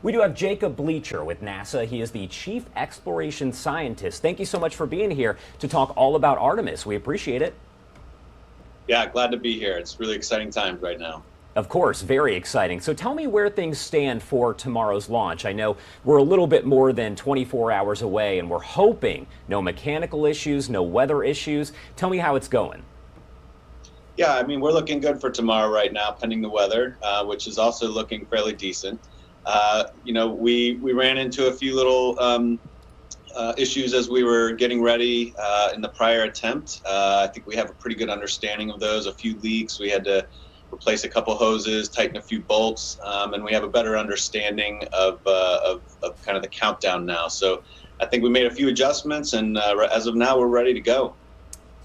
We do have Jacob Bleacher with NASA. He is the Chief Exploration Scientist. Thank you so much for being here to talk all about Artemis. We appreciate it. Yeah, glad to be here. It's really exciting times right now. Of course, very exciting. So tell me where things stand for tomorrow's launch. I know we're a little bit more than 24 hours away, and we're hoping no mechanical issues, no weather issues. Tell me how it's going. Yeah, I mean, we're looking good for tomorrow right now, pending the weather, uh, which is also looking fairly decent. Uh, you know, we, we ran into a few little um, uh, issues as we were getting ready uh, in the prior attempt. Uh, I think we have a pretty good understanding of those. A few leaks. We had to replace a couple hoses, tighten a few bolts, um, and we have a better understanding of, uh, of, of, kind of the countdown now. So I think we made a few adjustments, and as of now, we're ready to go.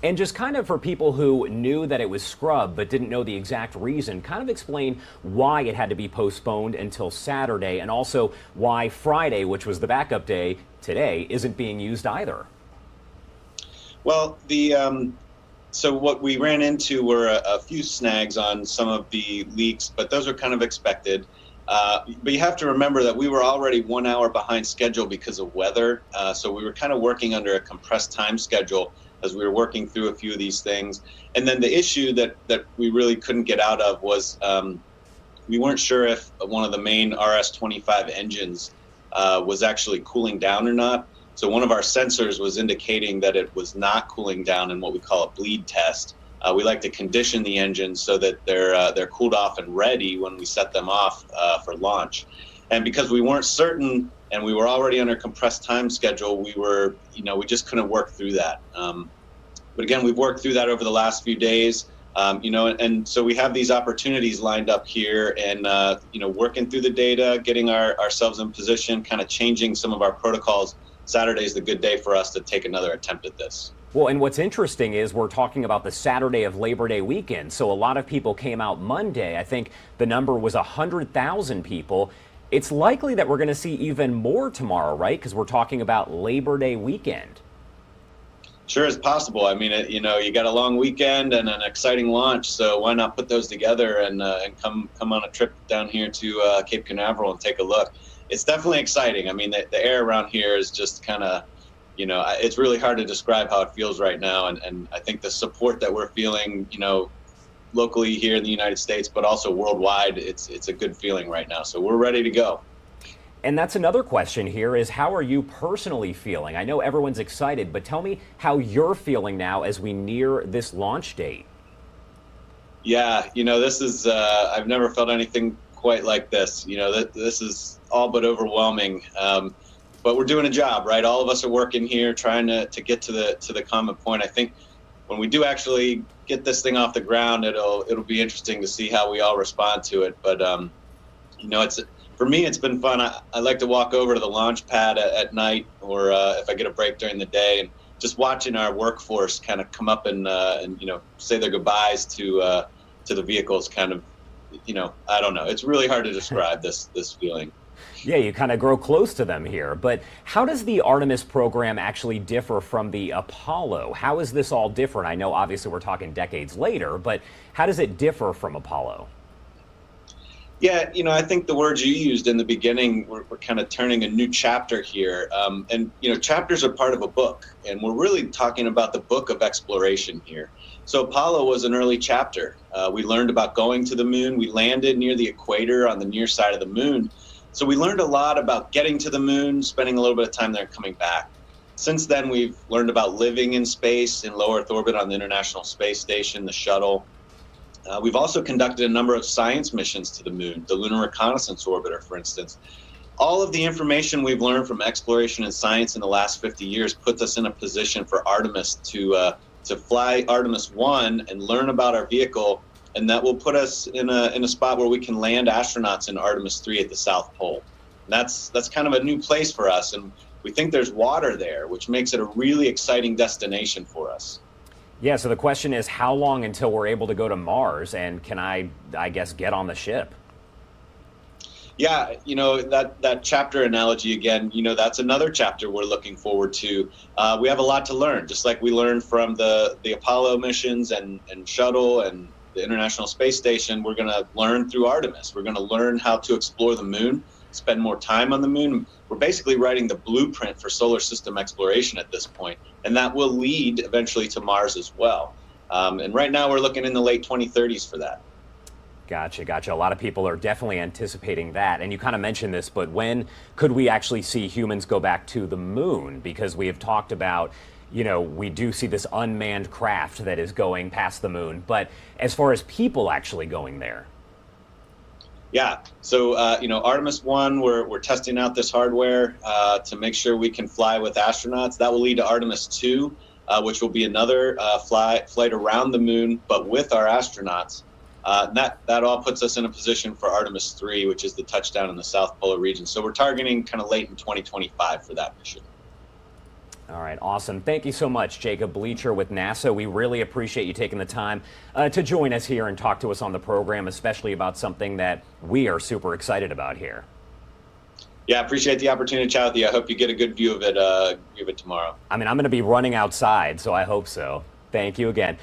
And just kind of for people who knew that it was scrubbed but didn't know the exact reason, kind of explain why it had to be postponed until Saturday and also why Friday, which was the backup day today, isn't being used either. Well, the um, so what we ran into were a, a, few snags on some of the leaks, but those are kind of expected. Uh, but you have to remember that we were already one hour behind schedule because of weather. Uh, so we were kind of working under a compressed time schedule as we were working through a few of these things. And then the issue that, that we really couldn't get out of was um, we weren't sure if one of the main RS-25 engines uh, was actually cooling down or not. So one of our sensors was indicating that it was not cooling down in what we call a bleed test. Uh, we like to condition the engines so that they're uh, they're cooled off and ready when we set them off uh, for launch. And because we weren't certain and we were already under compressed time schedule, we were you know we just couldn't work through that. Um, but again, we've worked through that over the last few days. Um, you know, and so we have these opportunities lined up here, and uh, you know, working through the data, getting our, ourselves in position, kind of changing some of our protocols Saturday is the good day for us to take another attempt at this. Well, and what's interesting is we're talking about the Saturday of Labor Day weekend. So a lot of people came out Monday. I think the number was 100,000 people. It's likely that we're going to see even more tomorrow, right? Because we're talking about Labor Day weekend. Sure as possible. I mean, it, you know, you got a long weekend and an exciting launch, so why not put those together and uh, and come come on a trip down here to uh, Cape Canaveral and take a look it's definitely exciting. I mean, the, the air around here is just kind of, you know, it's really hard to describe how it feels right now. And, and I think the support that we're feeling, you know, locally here in the United States, but also worldwide, it's it's a good feeling right now. So we're ready to go. And that's another question here is how are you personally feeling? I know everyone's excited, but tell me how you're feeling now as we near this launch date. Yeah, you know, this is, uh, I've never felt anything quite like this. You know, th- this is all but overwhelming. Um, but we're doing a job, right? All of us are working here, trying to, to get to the to the common point. I think when we do actually get this thing off the ground, it'll it'll be interesting to see how we all respond to it. But um, you know, it's for me, it's been fun. I, I like to walk over to the launch pad at, at night, or uh, if I get a break during the day, and just watching our workforce kind of come up and uh, and you know say their goodbyes to uh, to the vehicles, kind of you know, I don't know. It's really hard to describe this this feeling. Yeah, you kind of grow close to them here. But how does the Artemis program actually differ from the Apollo? How is this all different? I know obviously we're talking decades later, but how does it differ from Apollo? Yeah, you know, I think the words you used in the beginning, we're, we're kind of turning a new chapter here. Um, and, you know, chapters are part of a book, and we're really talking about the book of exploration here. So, Apollo was an early chapter. Uh, we learned about going to the moon. We landed near the equator on the near side of the moon. So, we learned a lot about getting to the moon, spending a little bit of time there, and coming back. Since then, we've learned about living in space in low Earth orbit on the International Space Station, the shuttle. Uh, we've also conducted a number of science missions to the moon, the Lunar Reconnaissance Orbiter, for instance. All of the information we've learned from exploration and science in the last 50 years puts us in a position for Artemis to uh, to fly Artemis 1 and learn about our vehicle, and that will put us in a in a spot where we can land astronauts in Artemis 3 at the South Pole. And that's that's kind of a new place for us, and we think there's water there, which makes it a really exciting destination for us. Yeah, so the question is how long until we're able to go to Mars and can I I guess get on the ship? Yeah, you know that that chapter analogy again. You know that's another chapter we're looking forward to. Uh, we have a lot to learn, just like we learned from the the Apollo missions and and shuttle and the International Space Station. We're going to learn through Artemis. We're going to learn how to explore the moon. spend more time on the moon. We're basically writing the blueprint for solar system exploration at this point, and that will lead eventually to Mars as well. Um, and right now, we're looking in the late 2030s for that. Gotcha, gotcha. A lot of people are definitely anticipating that. And you kind of mentioned this, but when could we actually see humans go back to the moon? Because we have talked about, you know, we do see this unmanned craft that is going past the moon. But as far as people actually going there, yeah. So, uh, you know, Artemis 1, we're, we're testing out this hardware uh, to make sure we can fly with astronauts. That will lead to Artemis 2, uh, which will be another uh, fly, flight around the moon, but with our astronauts. Uh, that, that all puts us in a position for Artemis 3, which is the touchdown in the South Polar region. So we're targeting kind of late in 2025 for that mission. All right, awesome. Thank you so much, Jacob Bleacher with NASA. We really appreciate you taking the time uh, to join us here and talk to us on the program, especially about something that we are super excited about here. Yeah, I appreciate the opportunity to chat with you. I hope you get a good view of it, uh, view of it tomorrow. I mean, I'm going to be running outside, so I hope so. Thank you again.